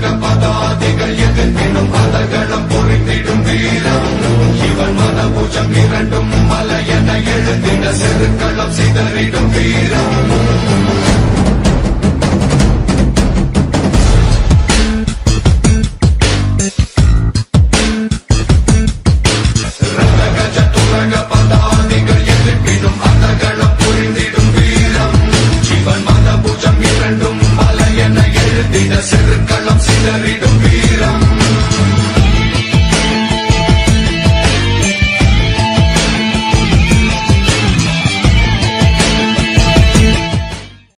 கழகம் பதாதிகள் எதிர்ப்பினும் பதகளும் புரிந்திடும் வீரம் இவன் மத பூஜம் இரண்டும் மலையென எழுதின செருக்களும் சிதறிடும் வீரம்.